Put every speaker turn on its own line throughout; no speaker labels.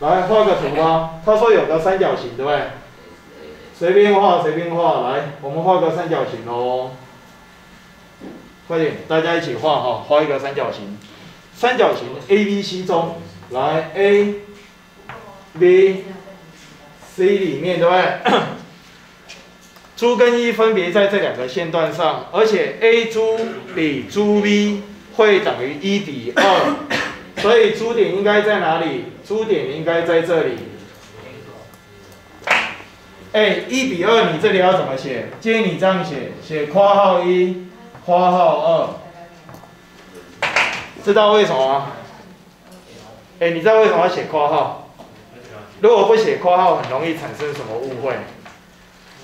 来画个图啊，他说有个三角形，对不对？随便画，随便画，来，我们画个三角形哦。快点，大家一起画哈，画一个三角形。三角形 A、B、C 中，来 A、B、C 里面，对不对？猪跟一分别在这两个线段上，而且 A 猪比猪 B 会等于一比二，所以珠点应该在哪里？珠点应该在这里。哎，一比二，你这里要怎么写？建议你这样写，写括号一，括号二。知道为什么吗？哎，你知道为什么要写括号？如果不写括号，很容易产生什么误会？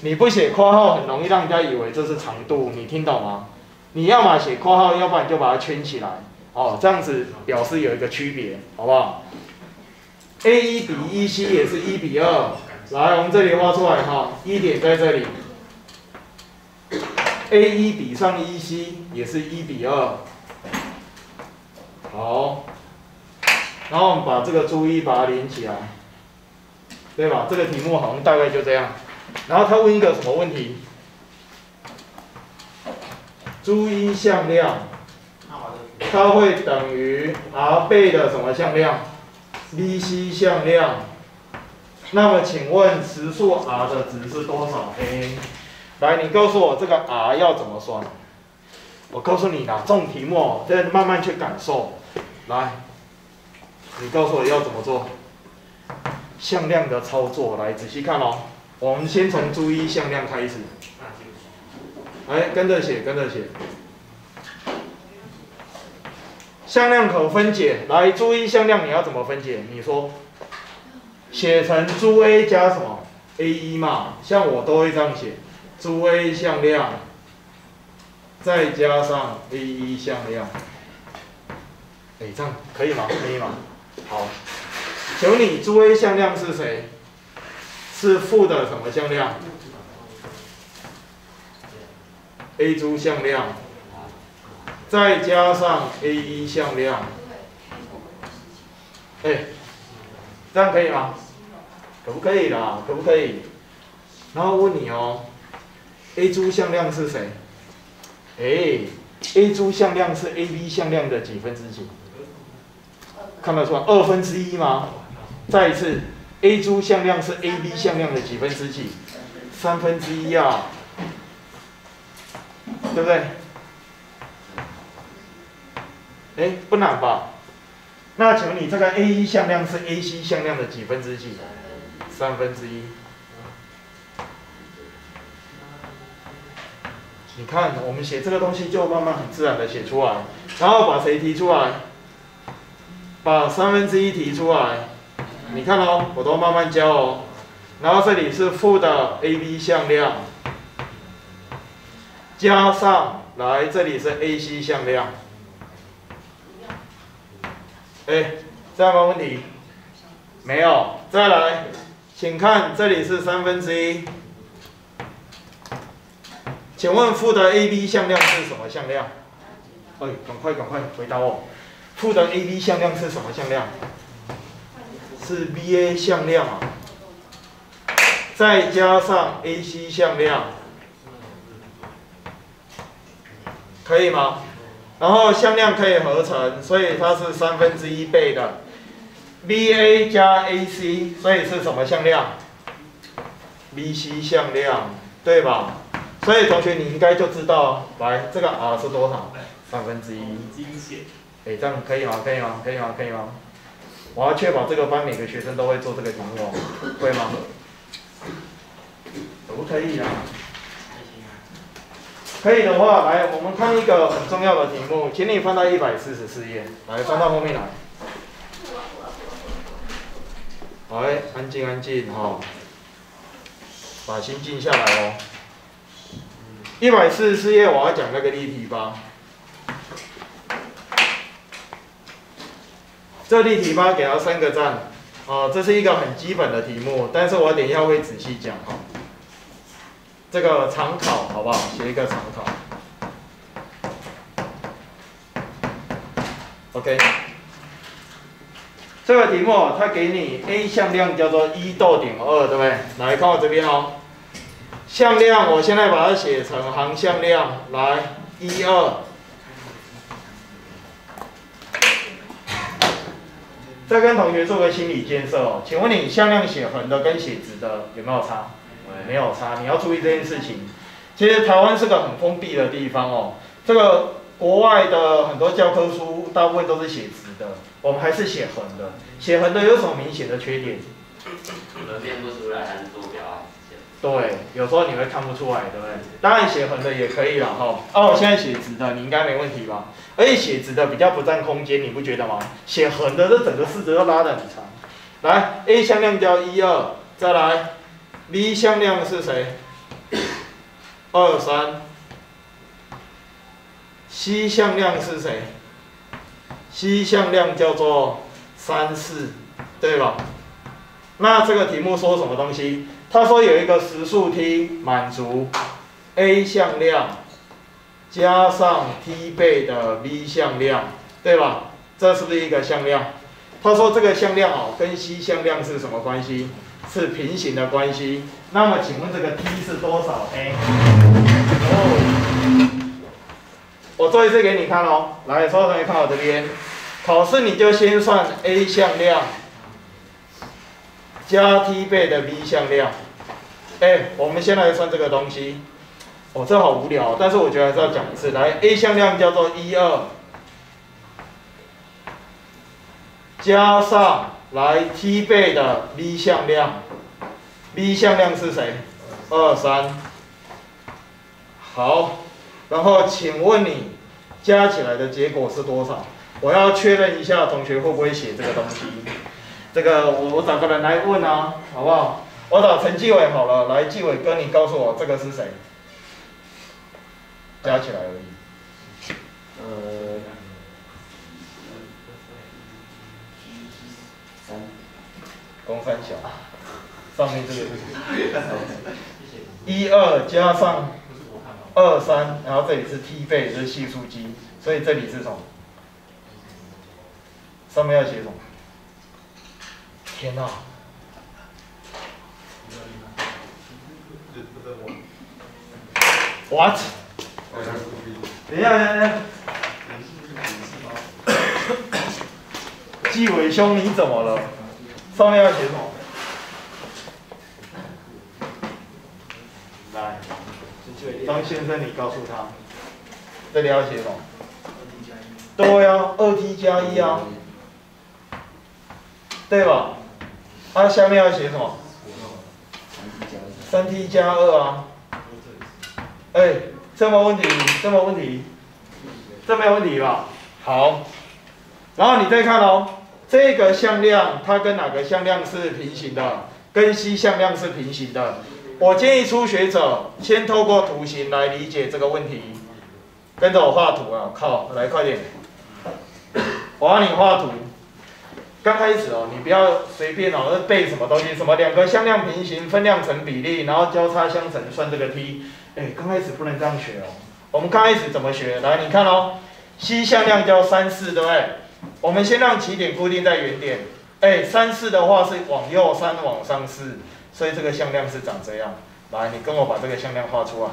你不写括号，很容易让人家以为这是长度，你听懂吗？你要么写括号，要不然你就把它圈起来，哦，这样子表示有一个区别，好不好？A 一比一 C 也是一比二。来，我们这里画出来哈，一点在这里，A 一比上一 C 也是一比二，好，然后我们把这个注意把它连起来，对吧？这个题目好像大概就这样，然后他问一个什么问题？注一向量，它会等于 R 倍的什么向量？BC 向量。那么请问实数 r 的值是多少？a，来，你告诉我这个 r 要怎么算？我告诉你啦，这种题目再慢慢去感受。来，你告诉我要怎么做？向量的操作，来仔细看哦。我们先从注意向量开始。来，跟着写，跟着写。向量可分解，来，注意向量你要怎么分解？你说。写成珠 A 加什么 A 一嘛，像我都会这样写，珠 A 向量，再加上 A 一向量，哎，这样可以吗？可以吗？好，请问你珠 A 向量是谁？是负的什么向量？A 珠向量，再加上 A 一向量，哎，这样可以吗？可不可以啦？可不可以？然后问你哦，A 珠向量是谁？哎，A 珠向量是 A B 向量的几分之几？看得出来？二分之一吗？再一次，A 珠向量是 A B 向量的几分之几？三分之一啊，对不对？哎，不难吧？那请问你这个 A 一向量是 A C 向量的几分之几？三分之一，你看，我们写这个东西就慢慢很自然的写出来，然后把谁提出来？把三分之一提出来，你看哦，我都慢慢教哦。然后这里是负的 A B 向量，加上来这里是 A C 向量，哎，这样没问题？没有，再来。请看，这里是三分之一。请问负的 AB 向量是什么向量？哎，赶快赶快回答我。负的 AB 向量是什么向量？是 BA 向量啊。再加上 AC 向量，可以吗？然后向量可以合成，所以它是三分之一倍的。B A 加 A C，所以是什么向量？B C 向量，对吧？所以同学你应该就知道，来这个 R 是多少？三分之一。哎，这样可以吗？可以吗？可以吗？可以吗？我要确保这个班每个学生都会做这个题目哦，会吗？可不可以啊？可以的话，来我们看一个很重要的题目，请你翻到一百四十四页，来翻到后面来。哎，安静安静哈，把心静下来哦。一百四十四页，我要讲那个例题吧。这例题吧，给他三个赞。哦，这是一个很基本的题目，但是我等一下会仔细讲哈。这个常考好不好？写一个常考。OK。这个题目它给你 A 向量叫做一逗点二，对不对？来看我这边哦，向量我现在把它写成行向量，来一二。再跟同学做个心理建设哦，请问你向量写横的跟写直的有没有差？没有差，你要注意这件事情。其实台湾是个很封闭的地方哦，这个国外的很多教科书大部分都是写直的，我们还是写横的。写横的有什么明显的缺点？
分辨不出来还是坐标。
对，有时候你会看不出来，对不对？当然写横的也可以了哈。哦，我现在写直的，你应该没问题吧？而且写直的比较不占空间，你不觉得吗？写横的这整个式子都拉得很长。来，A 向量交一二，再来，B 向量是谁？二三，C 向量是谁？C 向量叫做三四，对吧？那这个题目说什么东西？他说有一个实数 t 满足 A 向量加上 t 倍的 b 向量，对吧？这是不是一个向量？他说这个向量哦跟 C 向量是什么关系？是平行的关系。那么请问这个 t 是多少 a？我做一次给你看哦。来，所有同学看我这边，考试你就先算 a 向量加 t 倍的 b 向量。哎，我们先来算这个东西。哦，这好无聊，但是我觉得还是要讲一次。来，a 向量叫做一二，加上来 t 倍的 b 向量，b 向量是谁？二三。好，然后请问你加起来的结果是多少？我要确认一下同学会不会写这个东西。这个我我找个人来问啊，好不好？我找陈继伟好了，来，继伟哥，你告诉我这个是谁？加起来而已。
呃，三，
公分小，上面这个是一二加上二三，然后这里是 t 倍，这是系数积，所以这里是什么？上面要写什么？天哪、What？等一下，等一下。纪伟兄，你怎么了？上面要写什么？来，张先生，你告诉他，这里要写什么？对啊，二 t 加一啊，对吧？啊下面要写什么？三 t 加二啊。哎，这没问题，这没问题，这没有问题吧？好，然后你再看哦，这个向量它跟哪个向量是平行的？跟 C 向量是平行的。我建议初学者先透过图形来理解这个问题，跟着我画图啊！靠，来快点，我让你画图。刚开始哦，你不要随便哦，背什么东西，什么两个向量平行，分量成比例，然后交叉相乘，算这个 t。哎，刚开始不能这样学哦。我们刚开始怎么学？来，你看哦，C 向量交三四，对不对？我们先让起点固定在原点。哎，三四的话是往右三往上四，所以这个向量是长这样。来，你跟我把这个向量画出来，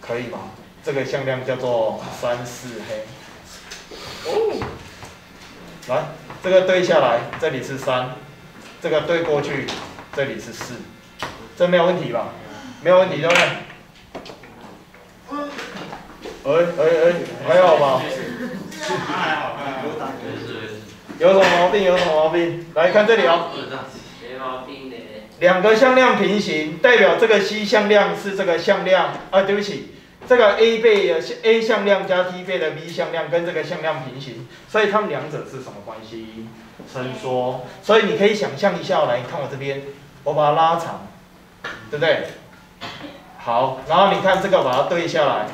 可以吗？这个向量叫做三四黑。哦，来，这个对下来，这里是三，这个对过去，这里是四，这没有问题吧？没有问题，对不对？哎哎哎，还好吧？有什么毛病？有什么毛病？来看这里哦，
没毛病的。
两个向量平行，代表这个 C 向量是这个向量啊，对不起，这个 A 倍的 A 向量加 T 倍的 B 向量跟这个向量平行，所以它们两者是什么关系？伸缩。所以你可以想象一下，来看我这边，我把它拉长，对不对？好，然后你看这个把它对下来，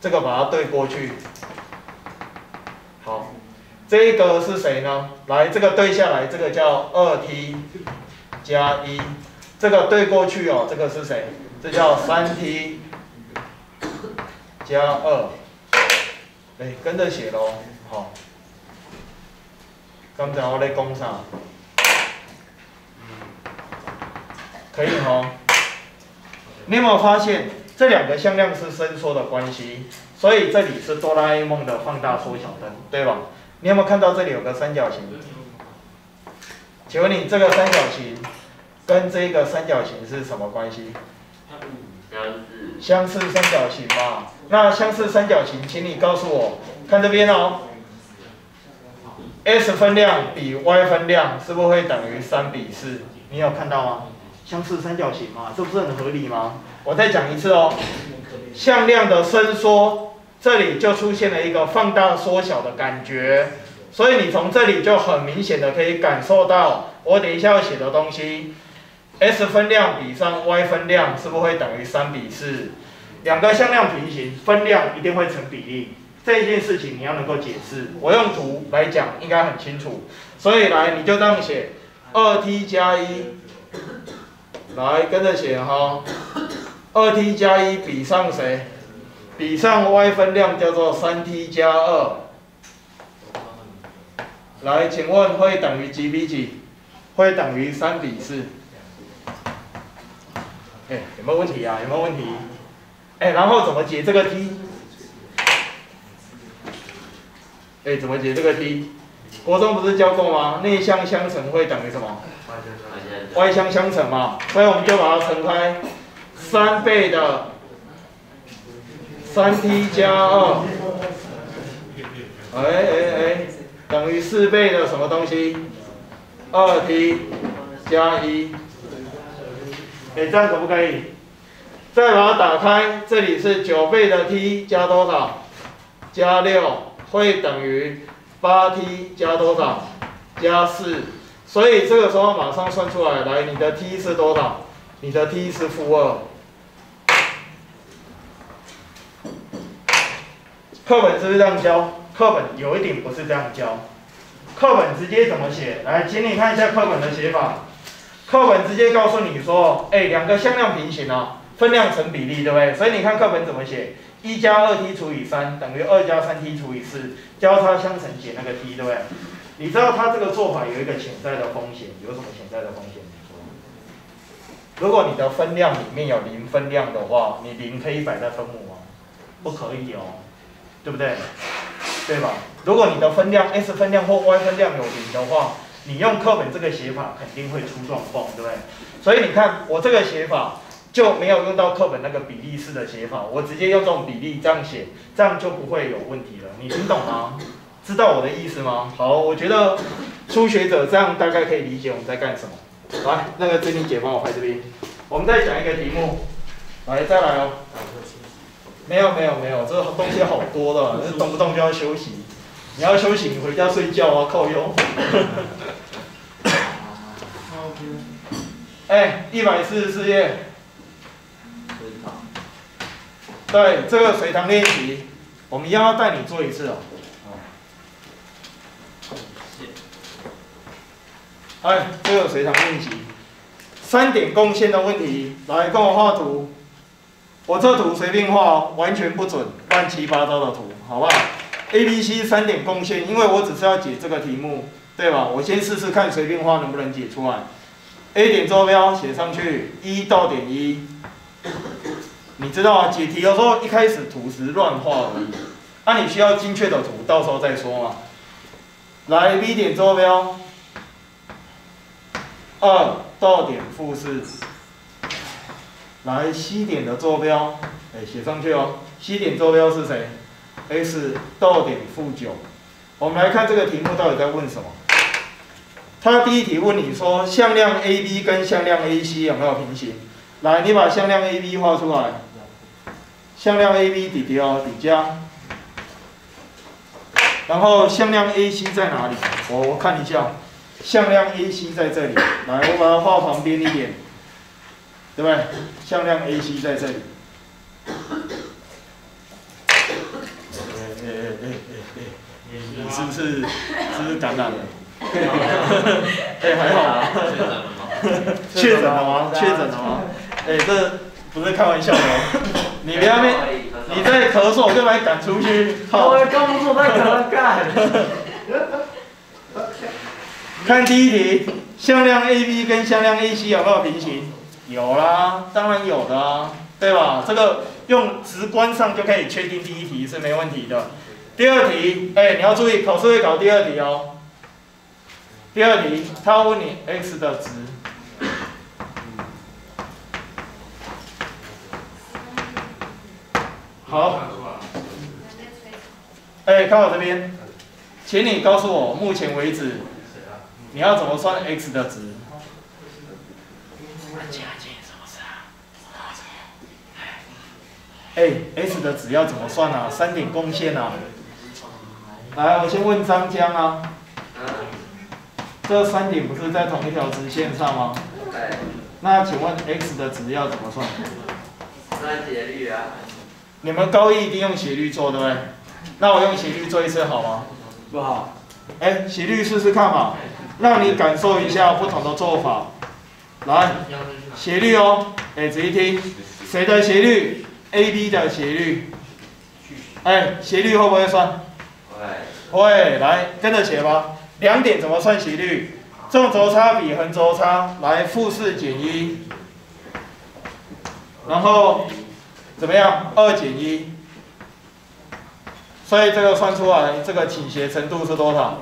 这个把它对过去。好，这个是谁呢？来，这个对下来，这个叫二 t 加一，这个对过去哦，这个是谁？这叫三 t 加二。哎，跟着写喽，好。刚才我在讲啥？可以吼。你有没有发现这两个向量是伸缩的关系？所以这里是哆啦 A 梦的放大缩小灯，对吧？你有没有看到这里有个三角形？请问你这个三角形跟这个三角形是什么关系？
相似。
三角形嘛。那相似三角形，请你告诉我，看这边哦。S 分量比 Y 分量是不是会等于三比四？你有看到吗？相似三角形嘛，这不是很合理吗？我再讲一次哦。向量的伸缩，这里就出现了一个放大缩小的感觉，所以你从这里就很明显的可以感受到，我等一下要写的东西，S 分量比上 Y 分量是不是会等于三比四？两个向量平行，分量一定会成比例。这件事情你要能够解释，我用图来讲应该很清楚。所以来，你就这样写，二 t 加一，来跟着写哈，二 t 加一比上谁？比上 y 分量叫做三 t 加二。来，请问会等于几比几？会等于三比四。哎，有没有问题啊？有没有问题？哎，然后怎么解这个 t？哎，怎么解这个 t？国中不是教过吗？内项相乘会等于什么外项相乘嘛，所以我们就把它乘开，三倍的三 t 加二，哎哎哎，等于四倍的什么东西？二 t 加一，哎，这样可不可以？再把它打开，这里是九倍的 t 加多少？加六。会等于八 t 加多少？加四，所以这个时候马上算出来，来，你的 t 是多少？你的 t 是负二。课本是不是这样教？课本有一点不是这样教，课本直接怎么写？来，请你看一下课本的写法。课本直接告诉你说，哎，两个向量平行啊，分量成比例，对不对？所以你看课本怎么写？一加二 t 除以三等于二加三 t 除以四，交叉相乘解那个 t，对不对？你知道它这个做法有一个潜在的风险，有什么潜在的风险？如果你的分量里面有零分量的话，你零可以摆在分母吗？不可以哦，对不对？对吧？如果你的分量 s 分量或 y 分量有零的话，你用课本这个写法肯定会出状况，对不对？所以你看我这个写法。就没有用到课本那个比例式的写法，我直接用这种比例这样写，这样就不会有问题了。你听懂吗？知道我的意思吗？好，我觉得初学者这样大概可以理解我们在干什么。来，那个珍妮姐帮我拍这边。我们再讲一个题目，来再来哦。没有没有没有，这个东西好多的，动不动就要休息。你要休息，你回家睡觉啊，靠用。哎，一百四十四页。对这个水塘练习，我们一样要带你做一次哦。哎，这个水塘练习，三点共线的问题，来跟我画图。我这图随便画，完全不准，乱七八糟的图，好不好？A、B、C 三点贡献，因为我只是要解这个题目，对吧？我先试试看，随便画能不能解出来。A 点坐标写上去，一到点一。你知道啊，解题有时候一开始图是乱画而已，那你需要精确的图，到时候再说嘛。来，B 点坐标，二到点负四。来，C 点的坐标，哎，写上去哦。C 点坐标是谁？x 到点负九。我们来看这个题目到底在问什么。他第一题问你说，向量 AB 跟向量 AC 有没有平行？来，你把向量 AB 画出来。向量 AB 底标底加，然后向量 AC 在哪里？我我看一下，向量 AC 在这里。来，我把它画旁边一点，对不对？向量 AC 在这里。哎哎哎哎哎，你是不是是不是感染了？哎，还好啊。确诊了吗？确诊了吗？哎，这不是开玩笑的哦。你不要面，你在咳嗽，我就把你赶出去。
我刚不说在咳干。
看第一题，向量 AB 跟向量 AC 有没有平行？有啦，当然有的啊，对吧？这个用直观上就可以确定第一题是没问题的。第二题，哎，你要注意，考试会考第二题哦。第二题，他要问你 x 的值。好。哎，看我这边，请你告诉我，目前为止，你要怎么算 x 的值？哎，s 的值要怎么算啊？三点共线啊。来，我先问张江啊。这三点不是在同一条直线上吗？那请问 x 的值要怎么算？
算斜率啊。
你们高一一定用斜率做，对不对？那我用斜率做一次好吗？
不好。
哎，斜率试试看嘛，让你感受一下不同的做法。来，斜率哦，哎，仔细听，谁的斜率？AB 的斜率。哎，斜率会不会算？
会。
会，来跟着写吧。两点怎么算斜率？纵轴差比横轴差，来负四减一，然后怎么样？二减一。所以这个算出来，这个倾斜程度是多少？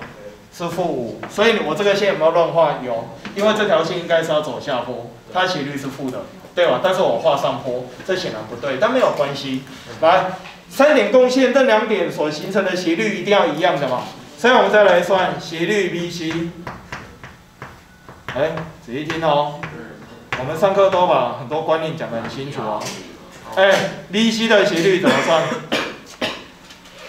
是负五。所以我这个线有没有乱画？有，因为这条线应该是要走下坡，它斜率是负的，对吧？但是我画上坡，这显然不对，但没有关系。来，三点共线，这两点所形成的斜率一定要一样的嘛？所以我们再来算斜率 BC。哎，仔细听哦，我们上课都把很多观念讲得很清楚哦。哎，BC 的斜率怎么算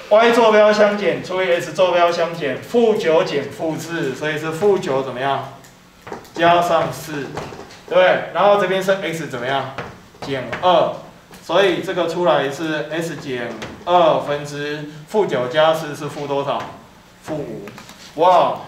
？y 坐标相减除以 x 坐标相减，负九减负四，所以是负九怎么样？加上四，对，然后这边是 x 怎么样？减二，所以这个出来是 s 减二分之负九加四是负多少？负五，哇！